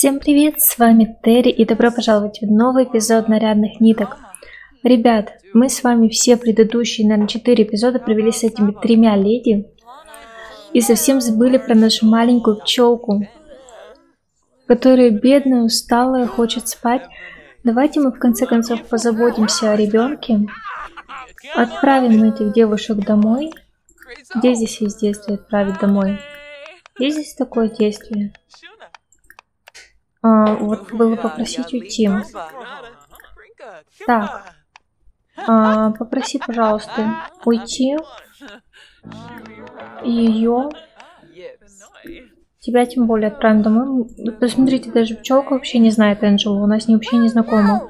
Всем привет, с вами Терри и добро пожаловать в новый эпизод Нарядных Ниток. Ребят, мы с вами все предыдущие, наверное, четыре эпизода провели с этими тремя леди и совсем забыли про нашу маленькую пчелку, которая бедная, усталая, хочет спать. Давайте мы в конце концов позаботимся о ребенке, отправим этих девушек домой. Где здесь есть действие отправить домой? Есть здесь такое действие? А, вот было попросить уйти. Так. А, попроси, пожалуйста, уйти. Ее. Тебя тем более отправим домой. Посмотрите, даже пчелка вообще не знает Энджелу. У нас с ней вообще не знакома.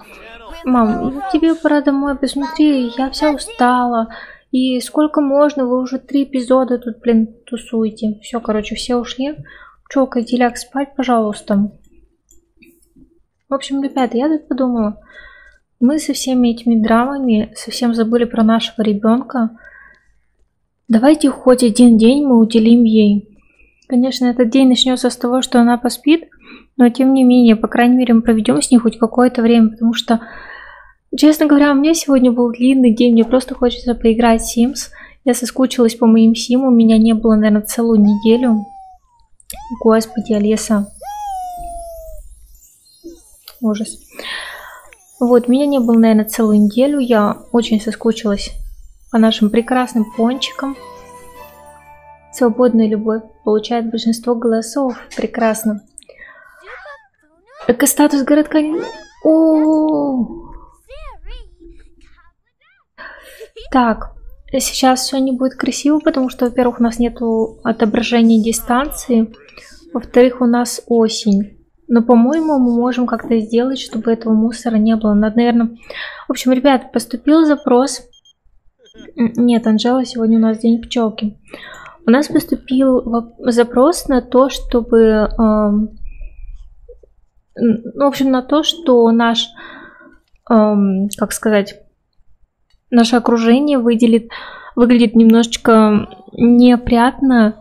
Мам, тебе пора домой. Посмотри, я вся устала. И сколько можно? Вы уже три эпизода тут, блин, тусуете. Все, короче, все ушли. Пчелка, иди ляг спать, пожалуйста. В общем, ребята, я тут подумала, мы со всеми этими драмами совсем забыли про нашего ребенка. Давайте хоть один день мы уделим ей. Конечно, этот день начнется с того, что она поспит, но тем не менее, по крайней мере, мы проведем с ней хоть какое-то время, потому что, честно говоря, у меня сегодня был длинный день, мне просто хочется поиграть в Sims. Я соскучилась по моим Симу, меня не было, наверное, целую неделю. Господи, Алиса. Ужас. Вот, меня не было, наверное, целую неделю. Я очень соскучилась по нашим прекрасным пончикам. Свободная любовь получает большинство голосов. Прекрасно. Эко-статус городка... О, Так, сейчас все не будет красиво, потому что, во-первых, у нас нету отображения дистанции, во-вторых, у нас осень. Но, по-моему, мы можем как-то сделать, чтобы этого мусора не было. Надо, наверное... В общем, ребят, поступил запрос. Нет, Анжела, сегодня у нас день пчелки. У нас поступил запрос на то, чтобы... Э, в общем, на то, что наш... Э, как сказать... Наше окружение выделит, выглядит немножечко неопрятно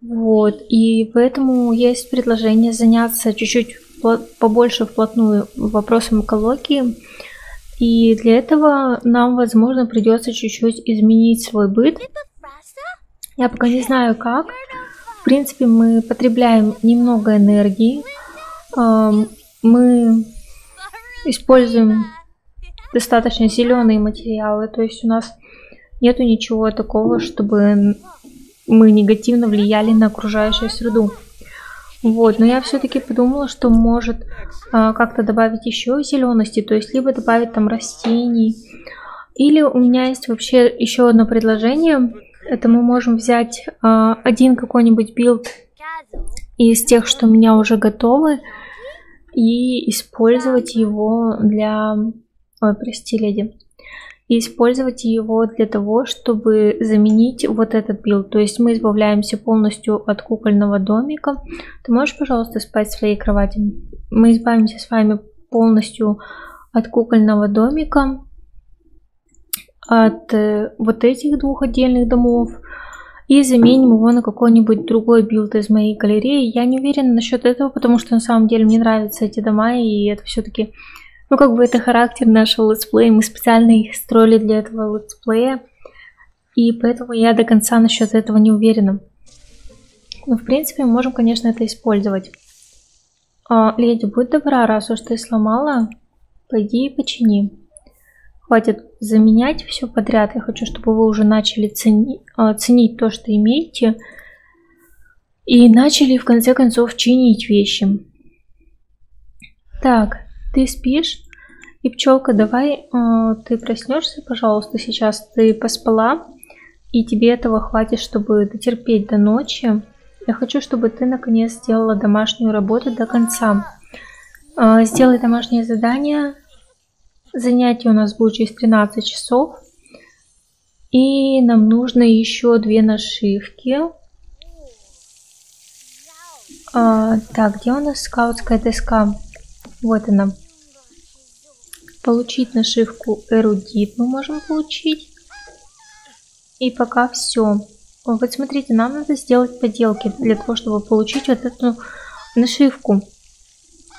вот, и поэтому есть предложение заняться чуть-чуть побольше вплотную вопросом экологии. И для этого нам, возможно, придется чуть-чуть изменить свой быт. Я пока не знаю как. В принципе, мы потребляем немного энергии. Мы используем достаточно зеленые материалы. То есть у нас нету ничего такого, чтобы мы негативно влияли на окружающую среду. Вот, но я все-таки подумала, что может а, как-то добавить еще зелености, то есть либо добавить там растений, или у меня есть вообще еще одно предложение. Это мы можем взять а, один какой-нибудь билд из тех, что у меня уже готовы, и использовать его для... Ой, прости, леди и использовать его для того, чтобы заменить вот этот билд. То есть мы избавляемся полностью от кукольного домика. Ты можешь, пожалуйста, спать в своей кровати? Мы избавимся с вами полностью от кукольного домика, от э, вот этих двух отдельных домов и заменим его на какой-нибудь другой билд из моей галереи. Я не уверена насчет этого, потому что на самом деле мне нравятся эти дома, и это все-таки ну, как бы это характер нашего летсплея, мы специально их строили для этого летсплея, и поэтому я до конца насчет этого не уверена. Но, в принципе, мы можем, конечно, это использовать. А, леди, будь добра, раз уж ты сломала, пойди и почини. Хватит заменять все подряд. Я хочу, чтобы вы уже начали цени, а, ценить то, что имеете. И начали, в конце концов, чинить вещи. Так, ты спишь? И пчелка, давай э, ты проснешься, пожалуйста, сейчас ты поспала, и тебе этого хватит, чтобы дотерпеть до ночи. Я хочу, чтобы ты наконец сделала домашнюю работу до конца. Э, сделай домашнее задание. Занятие у нас будет через 13 часов. И нам нужно еще две нашивки. А, так, где у нас скаутская доска? Вот она. Получить нашивку эрудит мы можем получить. И пока все. Вот смотрите, нам надо сделать поделки для того, чтобы получить вот эту нашивку.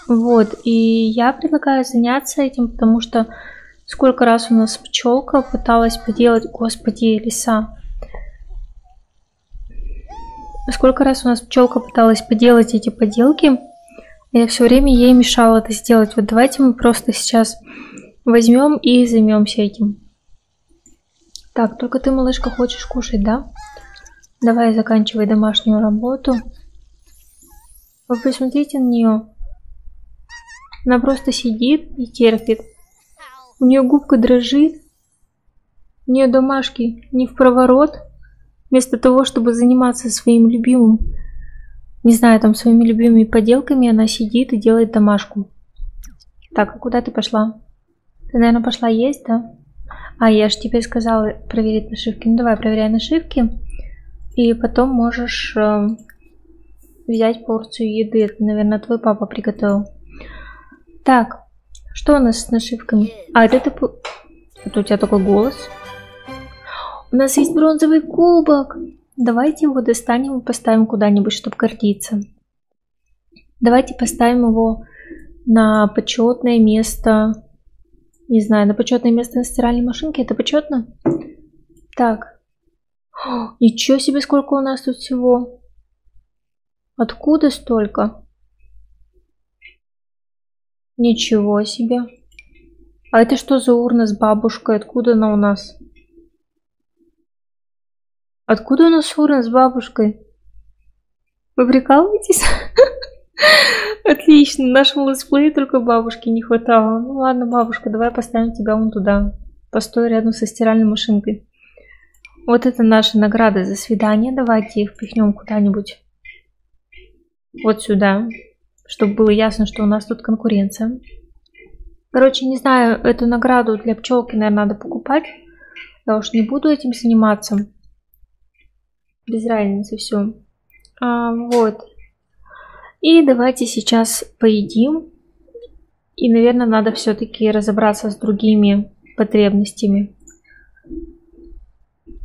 Вот, и я предлагаю заняться этим, потому что сколько раз у нас пчелка пыталась поделать, господи, лиса. Сколько раз у нас пчелка пыталась поделать эти поделки, я все время ей мешала это сделать. Вот давайте мы просто сейчас возьмем и займемся этим. Так, только ты, малышка, хочешь кушать, да? Давай заканчивай домашнюю работу. Вы посмотрите на нее. Она просто сидит и терпит. У нее губка дрожит. У нее домашки не в проворот. Вместо того, чтобы заниматься своим любимым, не знаю, там своими любимыми поделками, она сидит и делает домашку. Так, а куда ты пошла? Ты, наверное, пошла есть, да? А, я же тебе сказала проверить нашивки. Ну, давай, проверяй нашивки. И потом можешь э, взять порцию еды. Это, наверное, твой папа приготовил. Так, что у нас с нашивками? А, это ты... Это у тебя такой голос. У нас есть бронзовый кубок. Давайте его достанем и поставим куда-нибудь, чтобы гордиться. Давайте поставим его на почетное место. Не знаю, на почетное место на стиральной машинке. Это почетно? Так. О, ничего себе, сколько у нас тут всего. Откуда столько? Ничего себе. А это что за урна с бабушкой? Откуда она у нас? Откуда у нас урна с бабушкой? Вы прикалываетесь? Отлично, нашему летсплею только бабушки не хватало. Ну ладно, бабушка, давай поставим тебя вон туда. Постой рядом со стиральной машинкой. Вот это наша награда за свидание. Давайте их впихнем куда-нибудь. Вот сюда чтобы было ясно, что у нас тут конкуренция. Короче, не знаю, эту награду для пчелки, наверное, надо покупать. Я уж не буду этим заниматься. Без разницы все. А, вот. И давайте сейчас поедим. И, наверное, надо все-таки разобраться с другими потребностями.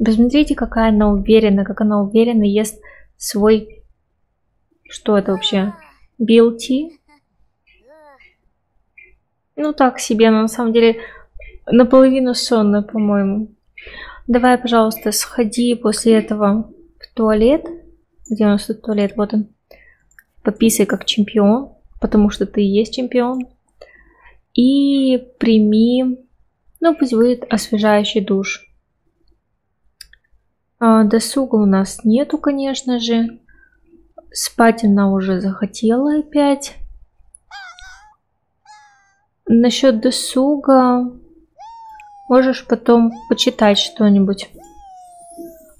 Посмотрите, какая она уверена, как она уверенно ест свой... Что это вообще? Билти. Ну так себе, но на самом деле наполовину сонная, по-моему. Давай, пожалуйста, сходи после этого в туалет. Где у нас тут туалет? Вот он. Пописай как чемпион, потому что ты и есть чемпион. И прими, ну пусть будет освежающий душ. А, досуга у нас нету, конечно же. Спать она уже захотела опять. Насчет досуга можешь потом почитать что-нибудь.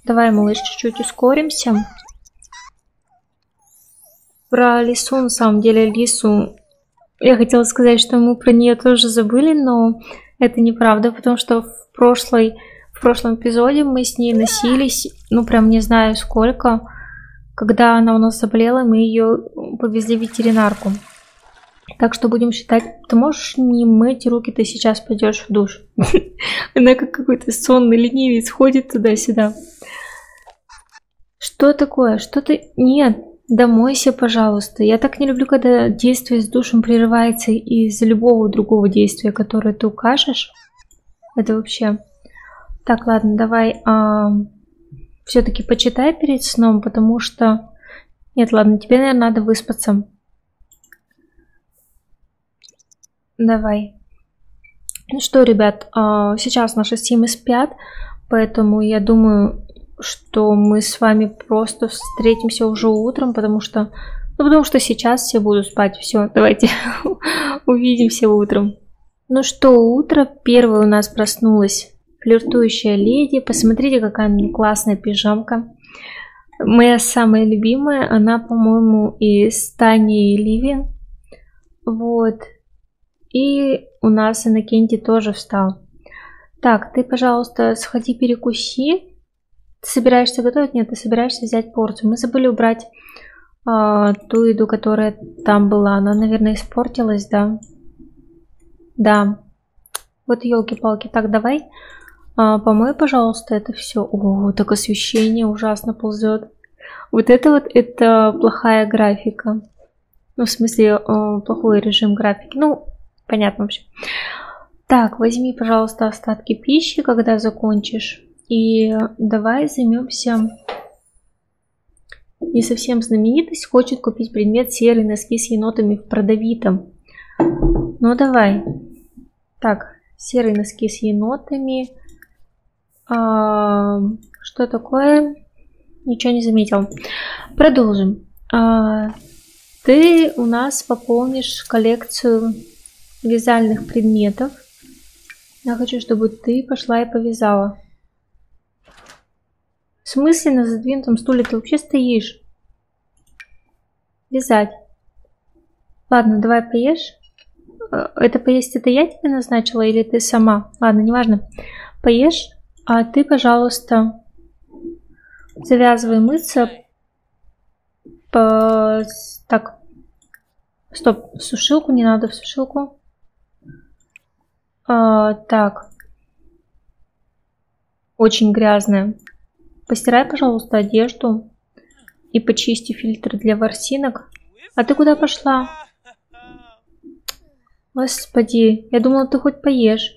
Давай, малыш, чуть-чуть ускоримся. Про лису, на самом деле, лису. Я хотела сказать, что мы про нее тоже забыли, но это неправда, потому что в прошлой в прошлом эпизоде мы с ней носились, ну прям не знаю сколько. Когда она у нас заболела, мы ее повезли в ветеринарку. Так что будем считать, ты можешь не мыть руки, ты сейчас пойдешь в душ. Она как какой-то сонный ленивец ходит туда-сюда. Что такое? Что ты... Нет, домойся, пожалуйста. Я так не люблю, когда действие с душем прерывается из-за любого другого действия, которое ты укажешь. Это вообще... Так, ладно, давай все-таки почитай перед сном, потому что... Нет, ладно, тебе, наверное, надо выспаться. Давай. Ну что, ребят, а, сейчас наши стимы спят, поэтому я думаю, что мы с вами просто встретимся уже утром, потому что... Ну, потому что сейчас все буду спать. Все, давайте увидимся утром. Ну что, утро первое у нас проснулось флиртующая леди. Посмотрите, какая у нее классная пижамка. Моя самая любимая, она, по-моему, из Тани Ливин. Вот. И у нас Иннокентий тоже встал. Так, ты, пожалуйста, сходи перекуси. Ты собираешься готовить? Нет, ты собираешься взять порцию. Мы забыли убрать а, ту еду, которая там была. Она, наверное, испортилась, да? Да. Вот елки-палки. Так, давай а, помой, пожалуйста, это все. О, так освещение ужасно ползет. Вот это вот, это плохая графика. Ну, в смысле, э, плохой режим графики. Ну, понятно, в общем. Так, возьми, пожалуйста, остатки пищи, когда закончишь. И давай займемся... Не совсем знаменитость хочет купить предмет серые носки с енотами в продавитом. Ну, давай. Так, серые носки с енотами. А, что такое? Ничего не заметил. Продолжим. А, ты у нас пополнишь коллекцию вязальных предметов. Я хочу, чтобы ты пошла и повязала. В смысле на задвинутом стуле ты вообще стоишь? Вязать. Ладно, давай поешь. Э, это поесть это я тебе назначила или ты сама? Ладно, неважно. Поешь, а ты, пожалуйста, завязывай мыться. По... Так. Стоп, в сушилку не надо, в сушилку. А, так. Очень грязная. Постирай, пожалуйста, одежду и почисти фильтр для ворсинок. А ты куда пошла? Господи, я думала, ты хоть поешь.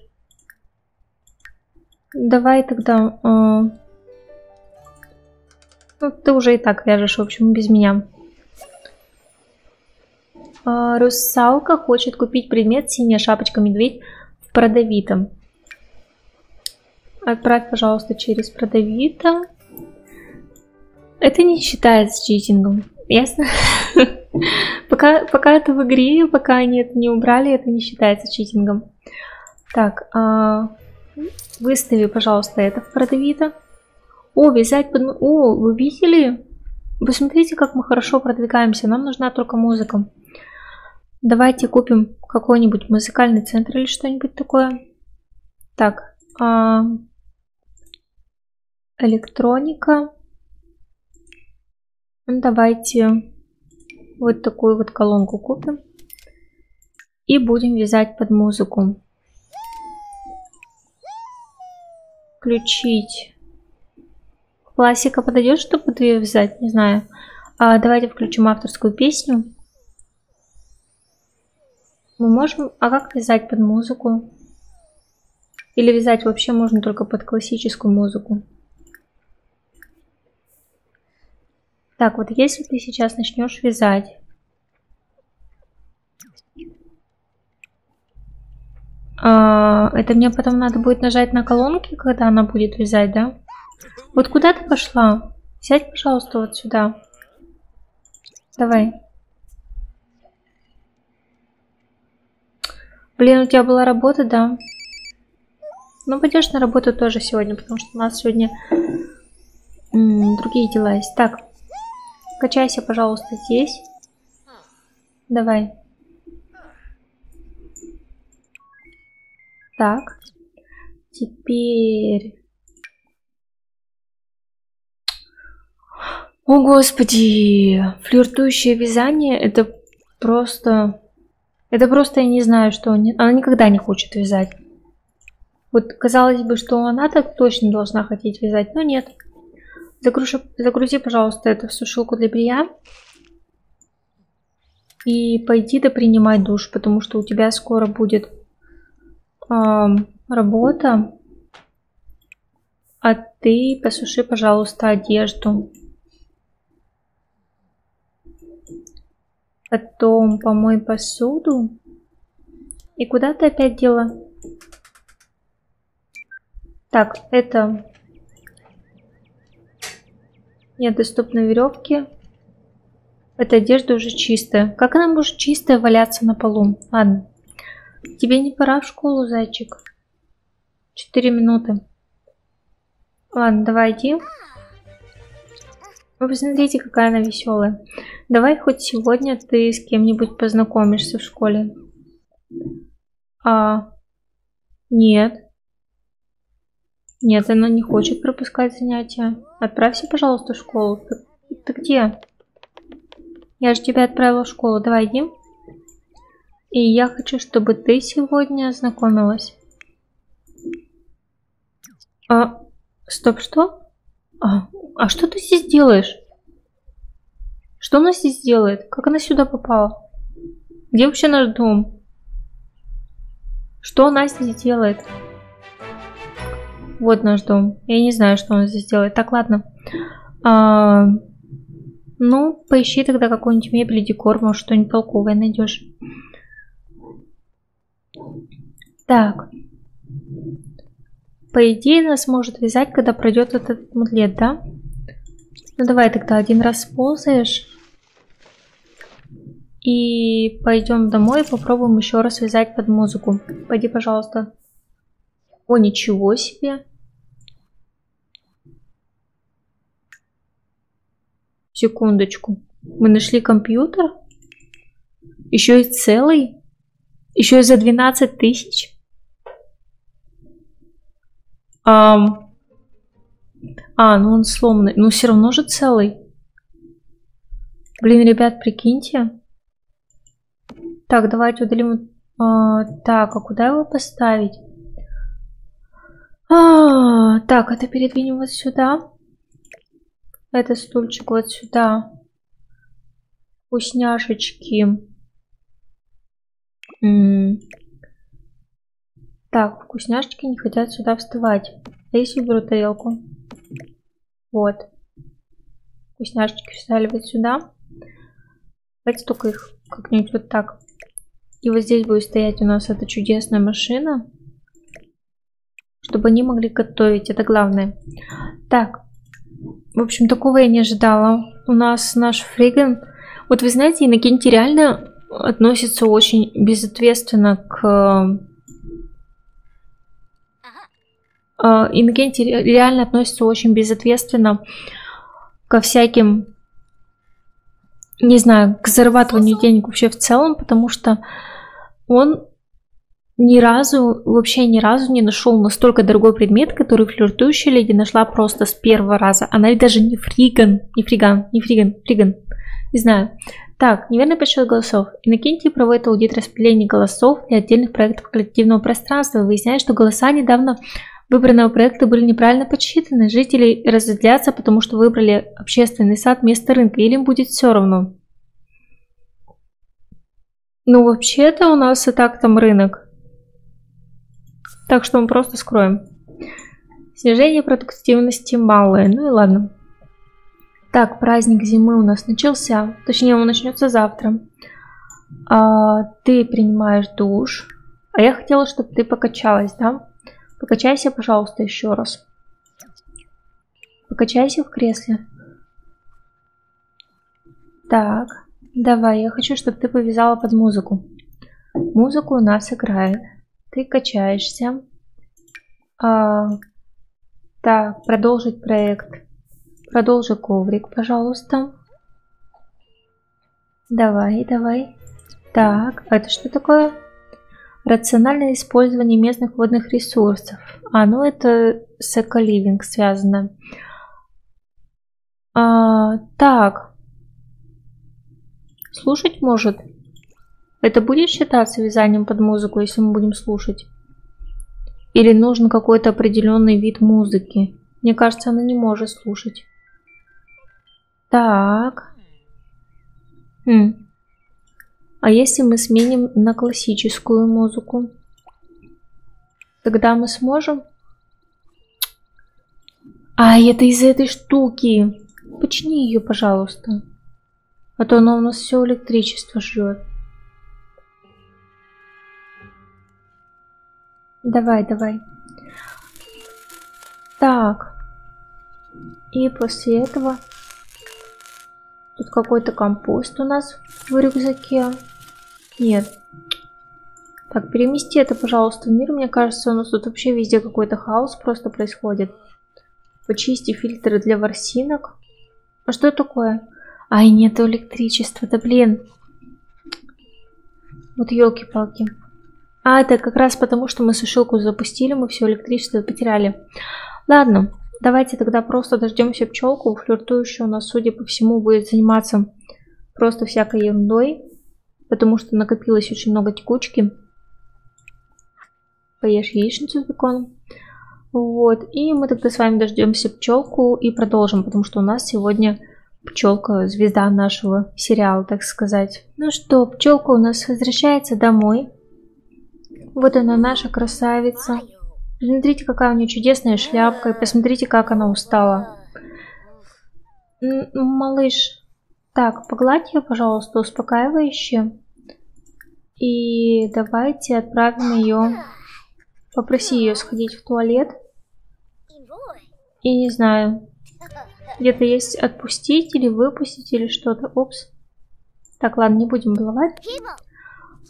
Давай тогда... Э... Ну, ты уже и так вяжешь, в общем, без меня. Э, русалка хочет купить предмет «Синяя шапочка-медведь» в продавитом. Отправь, пожалуйста, через продавито. Это не считается читингом, ясно? пока, пока это в игре, пока они это не убрали, это не считается читингом. Так, а, выстави, пожалуйста, это в продавито. О, вязать под... О, вы видели? Посмотрите, как мы хорошо продвигаемся. Нам нужна только музыка. Давайте купим какой-нибудь музыкальный центр или что-нибудь такое. Так, а... электроника. Давайте вот такую вот колонку купим. И будем вязать под музыку. Включить. Классика подойдет, чтобы ее вязать? Не знаю. А, давайте включим авторскую песню. Мы можем... А как вязать под музыку? Или вязать вообще можно только под классическую музыку? Так, вот если ты сейчас начнешь вязать, а, это мне потом надо будет нажать на колонки, когда она будет вязать, да? Вот куда ты пошла? Сядь, пожалуйста, вот сюда. Давай. Блин, у тебя была работа, да? Ну, пойдешь на работу тоже сегодня, потому что у нас сегодня другие дела есть. Так, Качайся, пожалуйста, здесь. Давай. Так. Теперь... О, господи! Флиртующее вязание это просто... Это просто я не знаю, что... Она никогда не хочет вязать. Вот казалось бы, что она так точно должна хотеть вязать, но нет. Загружи, загрузи, пожалуйста, это в сушилку для белья. И пойди да принимай душ, потому что у тебя скоро будет э, работа. А ты посуши, пожалуйста, одежду. Потом помой посуду. И куда ты опять дела? Так, это нет, доступны веревки. Эта одежда уже чистая. Как она может чистая валяться на полу? Ладно. Тебе не пора в школу, зайчик? Четыре минуты. Ладно, давай иди. Вы посмотрите, какая она веселая. Давай хоть сегодня ты с кем-нибудь познакомишься в школе. А, нет. Нет, она не хочет пропускать занятия. Отправься, пожалуйста, в школу. Ты, ты где? Я же тебя отправила в школу. Давай, иди. И я хочу, чтобы ты сегодня ознакомилась. А, стоп, что? А, а что ты здесь делаешь? Что она здесь делает? Как она сюда попала? Где вообще наш дом? Что она здесь делает? Вот наш дом. Я не знаю, что он здесь делает. Так, ладно. А, ну, поищи тогда какую-нибудь мебель, декор, может, что-нибудь толковое найдешь. Так. По идее, нас может вязать, когда пройдет этот мудлет, да? Ну, давай тогда один раз ползаешь. И пойдем домой и попробуем еще раз вязать под музыку. Пойди, пожалуйста. О, ничего себе. Секундочку. Мы нашли компьютер? Еще и целый? Еще и за 12 тысяч? Um, а, ну он сломанный. Ну все равно же целый. Блин, ребят, прикиньте. Так, давайте удалим. А, так, а куда его поставить? А, так, это передвинем вот сюда. Это стульчик вот сюда. Вкусняшечки. М -м. Так, вкусняшечки не хотят сюда вставать. А если уберу тарелку? Вот. Вкусняшечки встали вот сюда. Давайте только их как-нибудь вот так. И вот здесь будет стоять у нас эта чудесная машина. Чтобы они могли готовить, это главное. Так, в общем, такого я не ожидала. У нас наш Фриган... Вот вы знаете, Иннокентий реально относится очень безответственно к... Uh, Иннокентий реально относится очень безответственно ко всяким, не знаю, к зарабатыванию денег вообще в целом, потому что он ни разу, вообще ни разу не нашел настолько дорогой предмет, который флиртующая леди нашла просто с первого раза. Она ведь даже не фриган, не фриган, не фриган, фриган, не знаю. Так, неверный подсчет голосов. Иннокентий проводит аудит распределения голосов для отдельных проектов коллективного пространства и выясняет, что голоса недавно выбранного проекта были неправильно подсчитаны. Жители разозлятся, потому что выбрали общественный сад вместо рынка, или им будет все равно. Ну, вообще-то у нас и так там рынок. Так что мы просто скроем. Снижение продуктивности малое. Ну и ладно. Так, праздник зимы у нас начался. Точнее, он начнется завтра. А, ты принимаешь душ. А я хотела, чтобы ты покачалась, да? Покачайся, пожалуйста, еще раз. Покачайся в кресле. Так, давай, я хочу, чтобы ты повязала под музыку. Музыку у нас играет. Ты качаешься. А, так, продолжить проект. Продолжи коврик, пожалуйста. Давай, давай. Так, а это что такое? Рациональное использование местных водных ресурсов. А, ну это с эколивинг связано. А, так. Слушать может? Это будет считаться вязанием под музыку, если мы будем слушать? Или нужен какой-то определенный вид музыки? Мне кажется, она не может слушать. Так. Хм. А если мы сменим на классическую музыку? Тогда мы сможем? А, это из-за этой штуки. Почини ее, пожалуйста. А то она у нас все электричество жрет. Давай, давай. Так. И после этого тут какой-то компост у нас в рюкзаке. Нет. Так, перемести это, пожалуйста, в мир. Мне кажется, у нас тут вообще везде какой-то хаос просто происходит. Почисти фильтры для ворсинок. А что такое? Ай, нету электричества. Да блин. Вот елки-палки. А, это как раз потому, что мы сушилку запустили, мы все электричество потеряли. Ладно, давайте тогда просто дождемся пчелку. Флиртующая у нас, судя по всему, будет заниматься просто всякой ерундой. Потому что накопилось очень много текучки. Поешь яичницу с беконом. Вот, и мы тогда с вами дождемся пчелку и продолжим, потому что у нас сегодня пчелка, звезда нашего сериала, так сказать. Ну что, пчелка у нас возвращается домой. Вот она, наша красавица. Посмотрите, какая у нее чудесная шляпка. И посмотрите, как она устала. Малыш, так, погладь ее, пожалуйста, успокаивающе. И давайте отправим ее. Попроси ее сходить в туалет. И не знаю, где-то есть отпустить или выпустить или что-то. Упс. Так, ладно, не будем баловать.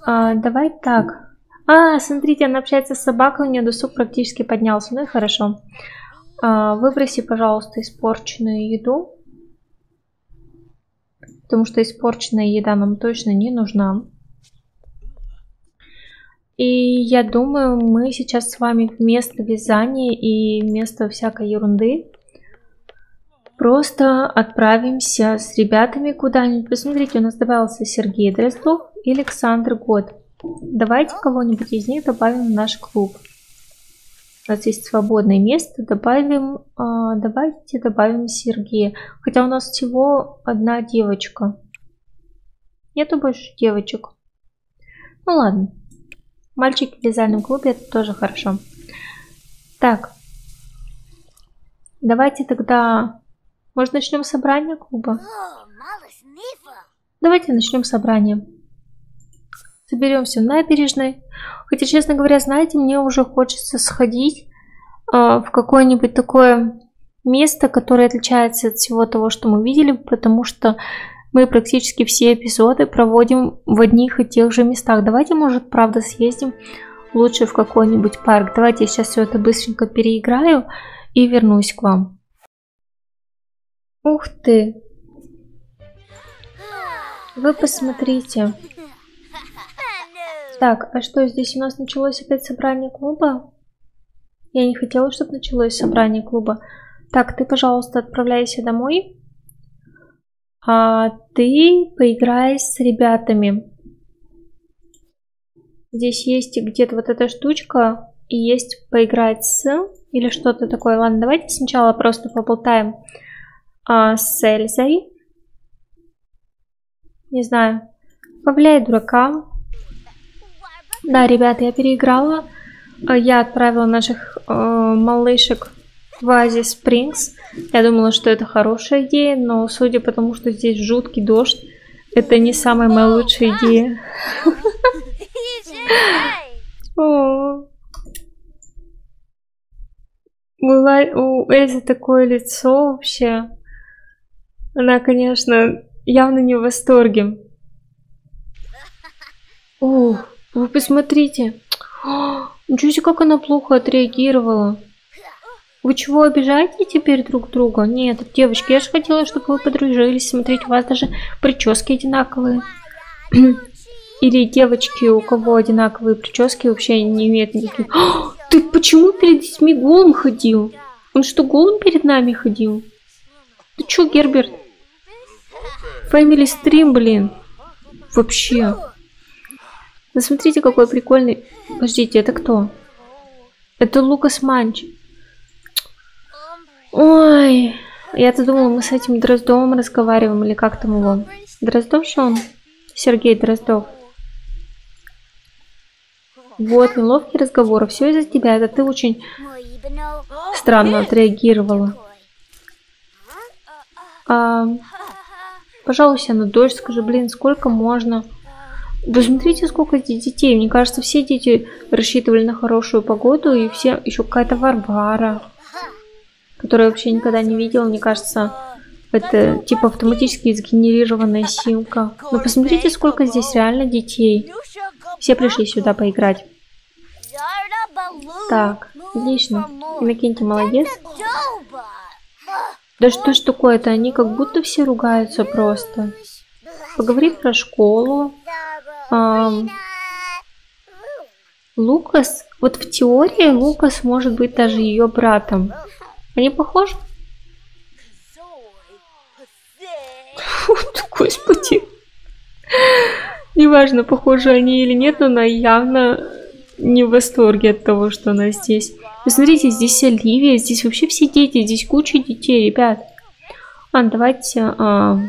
А, давай так. А, смотрите, она общается с собакой, у нее досуг практически поднялся. Ну и хорошо. А, выброси, пожалуйста, испорченную еду. Потому что испорченная еда нам точно не нужна. И я думаю, мы сейчас с вами вместо вязания и вместо всякой ерунды просто отправимся с ребятами куда-нибудь. Посмотрите, у нас добавился Сергей Дроздов и Александр Год. Давайте кого-нибудь из них добавим в наш клуб. У нас есть свободное место, добавим, э, давайте добавим Сергея. Хотя у нас всего одна девочка. Нету больше девочек. Ну ладно. Мальчики в вязальном клубе это тоже хорошо. Так. Давайте тогда... Может начнем собрание клуба? Давайте начнем собрание. Соберемся в набережной. Хотя, честно говоря, знаете, мне уже хочется сходить э, в какое-нибудь такое место, которое отличается от всего того, что мы видели, потому что мы практически все эпизоды проводим в одних и тех же местах. Давайте, может, правда, съездим лучше в какой-нибудь парк. Давайте я сейчас все это быстренько переиграю и вернусь к вам. Ух ты! Вы посмотрите. Так, а что здесь у нас началось опять собрание клуба? Я не хотела, чтобы началось собрание клуба. Так, ты, пожалуйста, отправляйся домой а ты поиграй с ребятами. Здесь есть где-то вот эта штучка, и есть поиграть с, или что-то такое. Ладно, давайте сначала просто поболтаем а, с Эльзой. Не знаю, повляй дурака. Да, ребята, я переиграла. Я отправила наших э, малышек в Оазис Спрингс. Я думала, что это хорошая идея, но судя по тому, что здесь жуткий дождь, это не самая моя лучшая идея. У Эльзы такое лицо вообще. Она, конечно, явно не в восторге. Ух, вы посмотрите. Ничего себе, как она плохо отреагировала. Вы чего, обижаете теперь друг друга? Нет, девочки, я же хотела, чтобы вы подружились. Смотрите, у вас даже прически одинаковые. Или девочки, у кого одинаковые прически, вообще не имеют никаких... О, ты почему перед детьми голым ходил? Он что, голым перед нами ходил? Ты чё, Герберт? Family Stream, блин. Вообще. Да смотрите, какой прикольный... Подождите, это кто? Это Лукас Манч. Ой, я-то думала, мы с этим Дроздовым разговариваем, или как там его? Дроздов же он? Сергей Дроздов. Вот, неловкий разговор. Все из-за тебя. Это ты очень странно отреагировала. А, пожалуйста, на дождь скажи, блин, сколько можно? Вы смотрите, сколько здесь детей. Мне кажется, все дети рассчитывали на хорошую погоду, и все, еще какая-то Варвара которую вообще никогда не видел, мне кажется, это типа автоматически сгенерированная симка. Но посмотрите, сколько здесь реально детей. Все пришли сюда поиграть. Так, отлично. Иннокентий молодец. Да что ж такое-то, они как будто все ругаются просто. Поговори про школу. Ам... Лукас, вот в теории Лукас может быть даже ее братом. Они похожи? Господи. Неважно, похожи они или нет, но она явно не в восторге от того, что она здесь. Посмотрите, здесь Оливия, здесь вообще все дети, здесь куча детей, ребят. А, давайте а,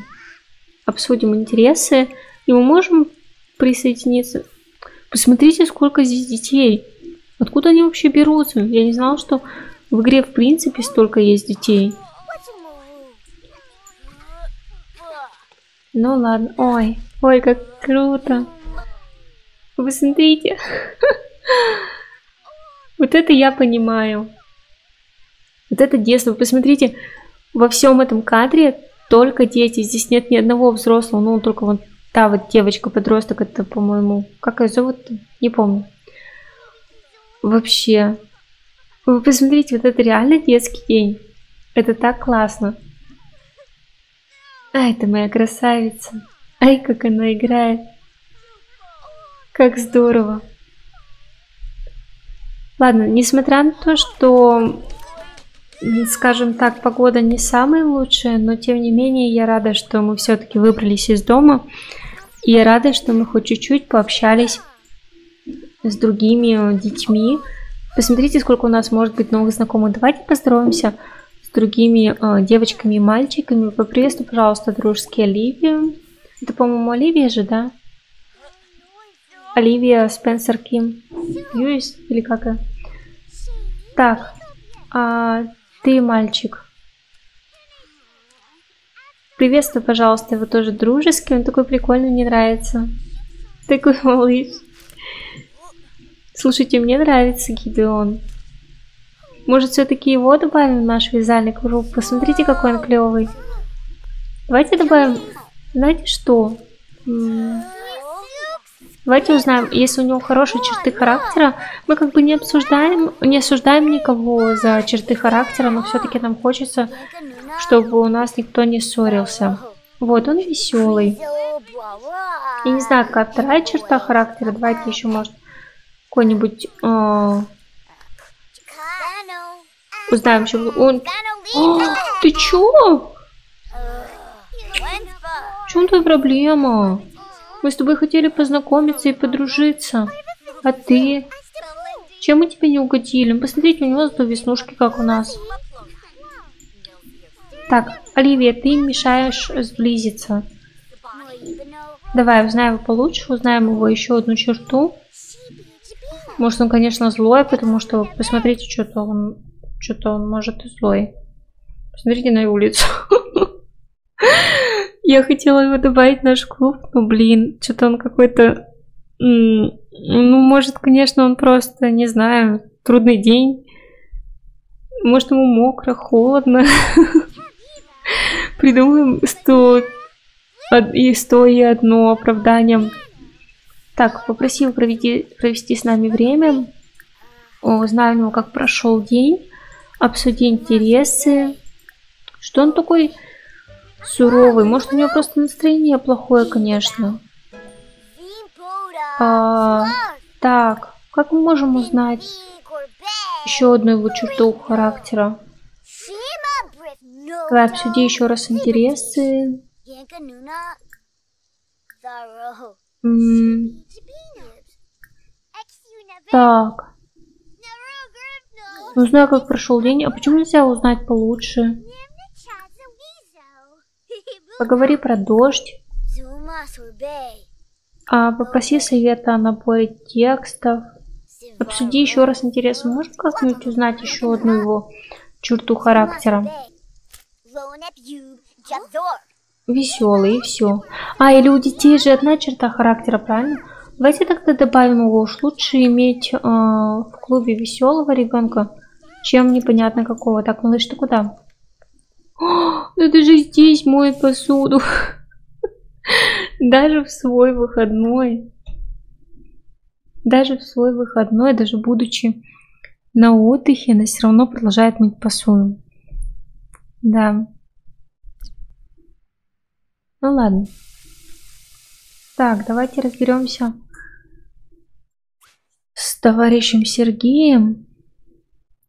обсудим интересы. И мы можем присоединиться. Посмотрите, сколько здесь детей. Откуда они вообще берутся? Я не знала, что в игре в принципе столько есть детей. Ну ладно. Ой, ой, как круто. Вы смотрите. Вот это я понимаю. Вот это детство. Посмотрите, во всем этом кадре только дети. Здесь нет ни одного взрослого. Ну, только вот та вот девочка-подросток, это, по-моему, как ее зовут? Не помню. Вообще. Вы посмотрите, вот это реально детский день. Это так классно. А, это моя красавица. Ай, как она играет. Как здорово. Ладно, несмотря на то, что, скажем так, погода не самая лучшая, но тем не менее я рада, что мы все-таки выбрались из дома. Я рада, что мы хоть чуть-чуть пообщались с другими детьми. Посмотрите, сколько у нас может быть новых знакомых. Давайте поздороваемся с другими э, девочками и мальчиками. Поприветствую, пожалуйста, дружески Оливию. Это, по-моему, Оливия же, да? Оливия Спенсер Ким Льюис или как? Так, а ты мальчик. Приветствую, пожалуйста, его тоже дружеский, он такой прикольный, мне нравится. Такой малыш. Слушайте, мне нравится Гидеон. Может, все-таки его добавим в наш вязальный круг? Посмотрите, какой он клевый. Давайте добавим... Знаете что? Давайте узнаем, если у него хорошие черты характера. Мы как бы не обсуждаем, не осуждаем никого за черты характера, но все-таки нам хочется, чтобы у нас никто не ссорился. Вот, он веселый. Я не знаю, какая вторая черта характера. Давайте еще, может, какой-нибудь... Э, узнаем, что он... О, ты чё? В чем твоя проблема? Мы с тобой хотели познакомиться и подружиться. А ты? Чем мы тебе не угодили? Посмотрите, у него зато веснушки, как у нас. Так, Оливия, ты мешаешь сблизиться. Давай, узнаем его получше, узнаем его еще одну черту. Может, он, конечно, злой, потому что, посмотрите, что-то он, что-то он может и злой. Посмотрите на его лицо. Я хотела его добавить в наш клуб, но, блин, что-то он какой-то... Ну, может, конечно, он просто, не знаю, трудный день. Может, ему мокро, холодно. Придумаем сто и сто и одно оправдание. Так, попросил провести, провести с нами время. Узнаем его, как прошел день. Обсудить интересы. Что он такой суровый. Может, у него просто настроение плохое, конечно. А, так, как мы можем узнать еще одну его черту характера? Давай обсуди еще раз интересы. М так. Узнаю, как прошел день. А почему нельзя узнать получше? Поговори про дождь. А, попроси совета о наборе текстов. Обсуди еще раз интересно. Можешь как-нибудь узнать еще одну его черту характера? Веселый и все. А, или у детей же одна черта характера, правильно? Давайте тогда добавим его. Уж лучше иметь э, в клубе веселого ребенка, чем непонятно какого. Так, малыш, ты куда? О, да ты же здесь моет посуду. Даже в свой выходной. Даже в свой выходной, даже будучи на отдыхе, она все равно продолжает мыть посуду. Да. Ну ладно. Так, давайте разберемся с товарищем Сергеем.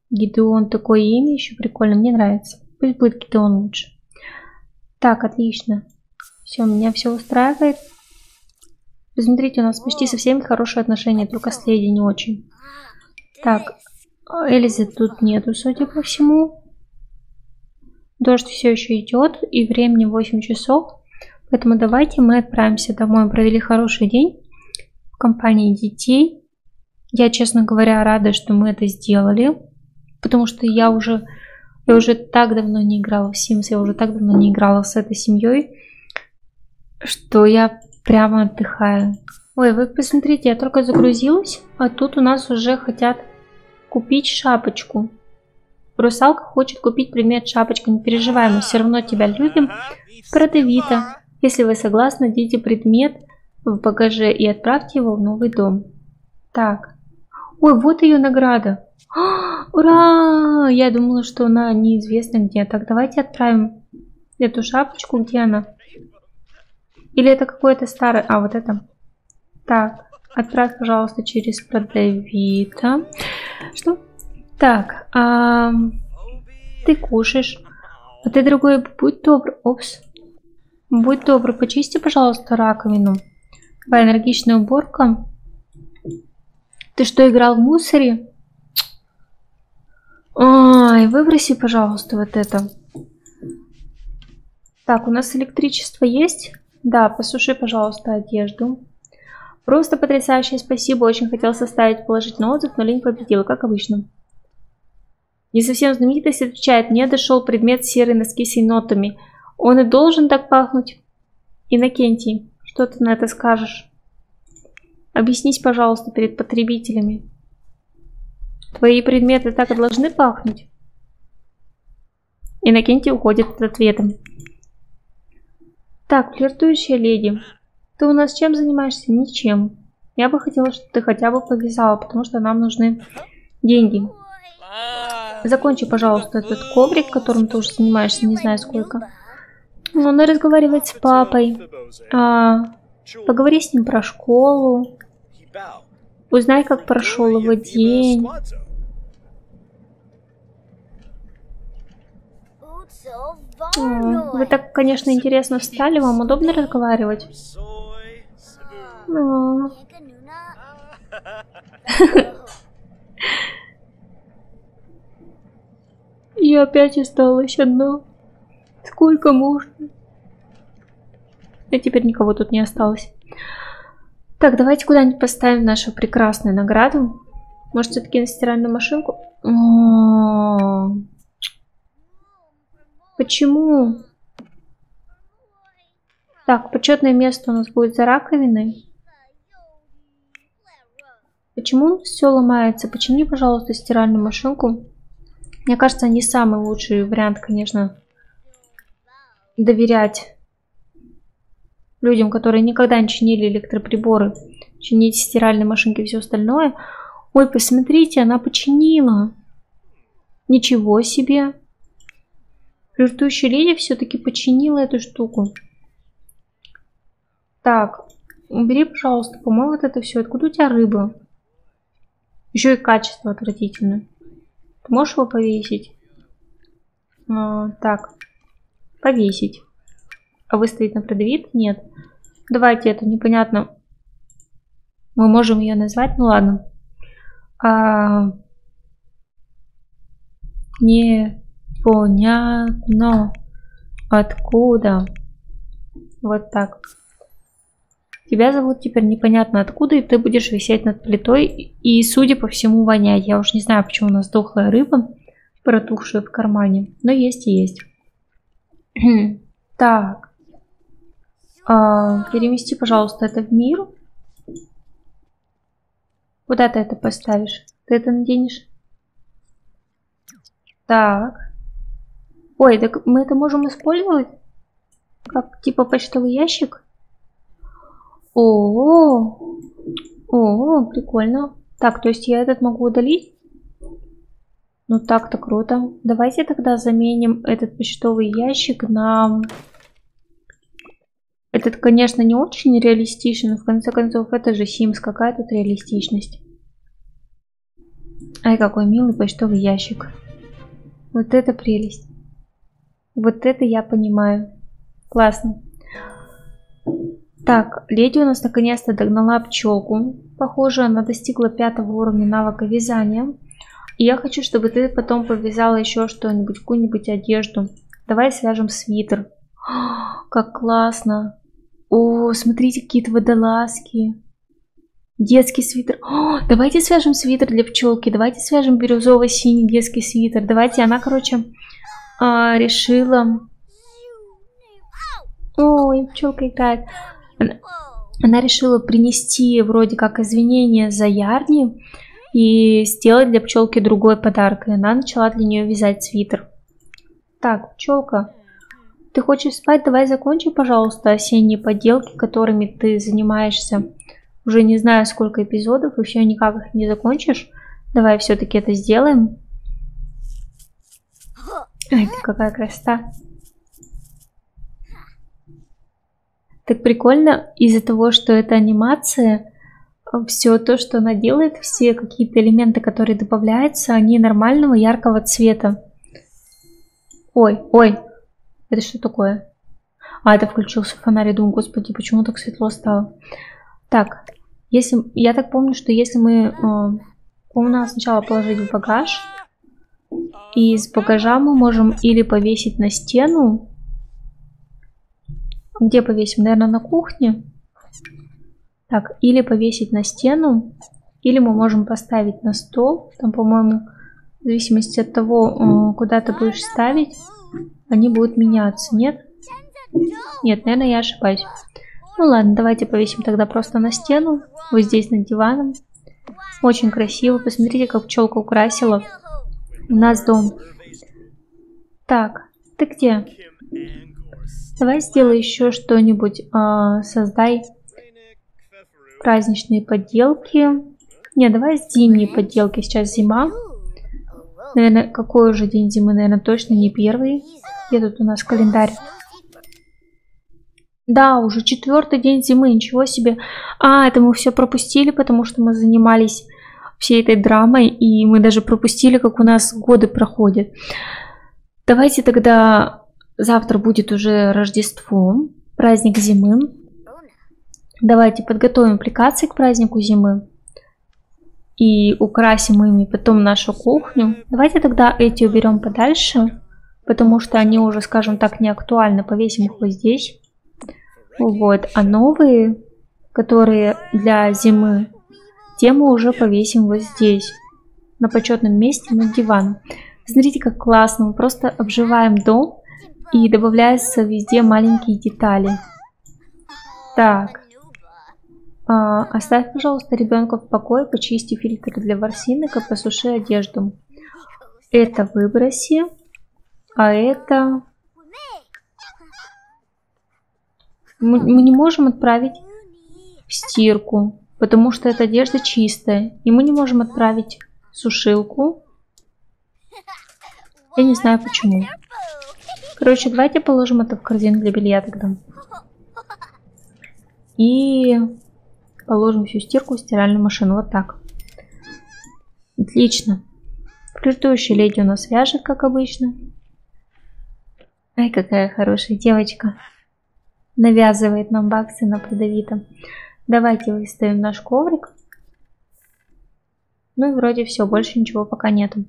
Гидеон такое имя еще прикольно, мне нравится. Пусть будет Гидеон лучше. Так, отлично. Все, меня все устраивает. Посмотрите, у нас почти со всеми хорошие отношения, только с Леди не очень. Так, Эльзы тут нету, судя по всему. Дождь все еще идет, и времени 8 часов. Поэтому давайте мы отправимся домой. Провели хороший день в компании детей. Я, честно говоря, рада, что мы это сделали. Потому что я уже, я уже так давно не играла в Sims, я уже так давно не играла с этой семьей, что я прямо отдыхаю. Ой, вы посмотрите, я только загрузилась, а тут у нас уже хотят купить шапочку. Русалка хочет купить предмет шапочка. Не переживай, мы все равно тебя любим. Продавита. Если вы согласны, дайте предмет в багаже и отправьте его в новый дом. Так. Ой, вот ее награда. А, ура! Я думала, что она неизвестна где. Так, давайте отправим эту шапочку. Где она? Или это какое-то старое... А, вот это. Так, отправь, пожалуйста, через продавита. Что? Так, а, ты кушаешь. А ты, дорогой, будь добр. Опс. Будь добр, почисти, пожалуйста, раковину. Давай, энергичная уборка. Ты что, играл в мусоре? Ай, выброси, пожалуйста, вот это. Так, у нас электричество есть? Да, посуши, пожалуйста, одежду. Просто потрясающе, спасибо. Очень хотел составить положительный отзыв, но лень победила, как обычно. Не совсем знаменитость отвечает, мне дошел предмет серой носки с енотами. Он и должен так пахнуть. Иннокентий, что ты на это скажешь? Объяснись, пожалуйста, перед потребителями. Твои предметы так и должны пахнуть? Иннокентий уходит от ответом. Так, флиртующая леди, ты у нас чем занимаешься? Ничем. Я бы хотела, чтобы ты хотя бы повязала, потому что нам нужны деньги. Закончи, пожалуйста, этот коврик, которым ты уже занимаешься, не знаю сколько. Ну, надо разговаривать с папой. А, поговори с ним про школу. Узнай, как прошел его день. Вы так, конечно, интересно встали. Вам удобно разговаривать? Ну. И опять осталось одно. Сколько можно? И теперь никого тут не осталось. Так, давайте куда-нибудь поставим нашу прекрасную награду. Может, все-таки на стиральную машинку? О -о -о. Почему? Так, почетное место у нас будет за раковиной. Почему все ломается? Почини, пожалуйста, стиральную машинку. Мне кажется, не самый лучший вариант, конечно, доверять людям, которые никогда не чинили электроприборы, чинить стиральные машинки и все остальное. Ой, посмотрите, она починила. Ничего себе. Флиртующая леди все-таки починила эту штуку. Так, убери, пожалуйста, по-моему, вот это все. Откуда у тебя рыба? Еще и качество отвратительное. Ты можешь его повесить? А, так. Повесить. А выставить на продавит? Нет. Давайте это непонятно. Мы можем ее назвать? Ну ладно. А... Непонятно. Откуда? Вот так. Тебя зовут теперь непонятно откуда, и ты будешь висеть над плитой и, судя по всему, вонять. Я уж не знаю, почему у нас дохлая рыба, протухшая в кармане, но есть и есть. так. А, перемести, пожалуйста, это в мир. Куда ты это поставишь? Ты это наденешь? Так. Ой, так мы это можем использовать? Как типа почтовый ящик? О, о, прикольно. Так, то есть я этот могу удалить? Ну так-то круто. Давайте тогда заменим этот почтовый ящик на... Этот, конечно, не очень реалистичный, но в конце концов это же Sims, какая тут реалистичность. Ай, какой милый почтовый ящик. Вот это прелесть. Вот это я понимаю. Классно. Так, леди у нас наконец-то догнала пчелку. Похоже, она достигла пятого уровня навыка вязания. И я хочу, чтобы ты потом повязала еще что-нибудь, какую-нибудь одежду. Давай свяжем свитер. О, как классно. О, смотрите, какие-то водолазки. Детский свитер. О, давайте свяжем свитер для пчелки. Давайте свяжем бирюзово-синий детский свитер. Давайте, она, короче, а, решила... Ой, пчелка играет. Она, она решила принести вроде как извинения за Ярни и сделать для пчелки другой подарок. И она начала для нее вязать свитер. Так, пчелка, ты хочешь спать? Давай закончи, пожалуйста, осенние поделки, которыми ты занимаешься. Уже не знаю, сколько эпизодов, и все никак их не закончишь. Давай все-таки это сделаем. Ай, какая красота. Так прикольно из-за того, что это анимация, все то, что она делает, все какие-то элементы, которые добавляются, они нормального яркого цвета. Ой, ой, это что такое? А, это включился фонарь. Я думаю, господи, почему так светло стало? Так, если я так помню, что если мы... Э, надо сначала положить в багаж. И из багажа мы можем или повесить на стену. Где повесим? Наверное, на кухне. Так, или повесить на стену. Или мы можем поставить на стол. Там, по-моему, в зависимости от того, э, куда ты будешь ставить они будут меняться, нет? Нет, наверное, я ошибаюсь. Ну ладно, давайте повесим тогда просто на стену, вот здесь над диваном. Очень красиво, посмотрите, как пчелка украсила у нас дом. Так, ты где? Давай сделай еще что-нибудь, э, создай праздничные поделки. Не, давай зимние поделки, сейчас зима. Наверное, какой уже день зимы? Наверное, точно не первый. Где тут у нас календарь? Да, уже четвертый день зимы, ничего себе. А, это мы все пропустили, потому что мы занимались всей этой драмой, и мы даже пропустили, как у нас годы проходят. Давайте тогда завтра будет уже Рождество, праздник зимы. Давайте подготовим аппликации к празднику зимы и украсим ими потом нашу кухню. Давайте тогда эти уберем подальше, потому что они уже, скажем так, не актуальны. Повесим их вот здесь. Вот. А новые, которые для зимы, те мы уже повесим вот здесь, на почетном месте над диваном. Смотрите, как классно. Мы просто обживаем дом и добавляются везде маленькие детали. Так, оставь, пожалуйста, ребенка в покое, почисти фильтр для ворсинок и посуши одежду. Это выброси, а это... Мы, не можем отправить в стирку, потому что эта одежда чистая. И мы не можем отправить сушилку. Я не знаю почему. Короче, давайте положим это в корзину для белья тогда. И Положим всю стирку в стиральную машину. Вот так. Отлично. Флиртующая леди у нас вяжет, как обычно. Ай, какая хорошая девочка. Навязывает нам баксы на продавито. Давайте выставим наш коврик. Ну и вроде все, больше ничего пока нету.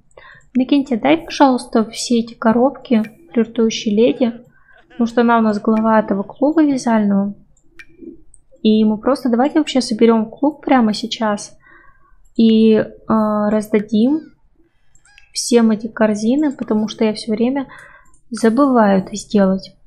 Накиньте, дай, пожалуйста, все эти коробки флиртующей леди. Потому что она у нас глава этого клуба вязального. И мы просто давайте вообще соберем клуб прямо сейчас и э, раздадим всем эти корзины, потому что я все время забываю это сделать.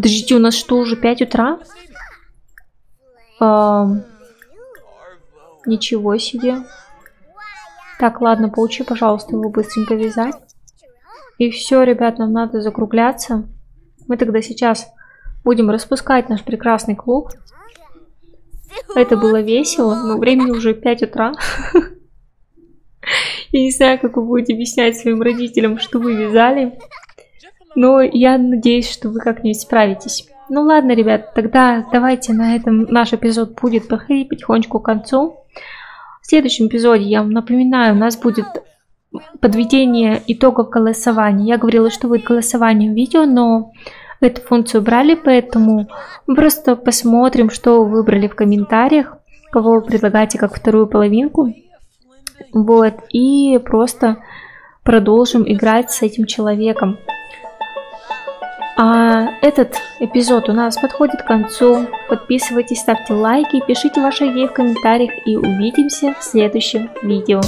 Подождите, у нас что, уже 5 утра? А, ничего себе. Так, ладно, получи, пожалуйста, его быстренько вязать. И все, ребят, нам надо закругляться. Мы тогда сейчас будем распускать наш прекрасный клуб. Это было весело, но времени уже 5 утра. Я не знаю, как вы будете объяснять своим родителям, что вы вязали. Но я надеюсь, что вы как-нибудь справитесь. Ну ладно, ребят, тогда давайте на этом наш эпизод будет подходить потихонечку к концу. В следующем эпизоде, я вам напоминаю, у нас будет подведение итогов голосования. Я говорила, что будет голосование в видео, но эту функцию убрали, поэтому просто посмотрим, что вы выбрали в комментариях, кого вы предлагаете как вторую половинку. Вот, и просто продолжим играть с этим человеком. А этот эпизод у нас подходит к концу. Подписывайтесь, ставьте лайки, пишите ваши идеи в комментариях и увидимся в следующем видео.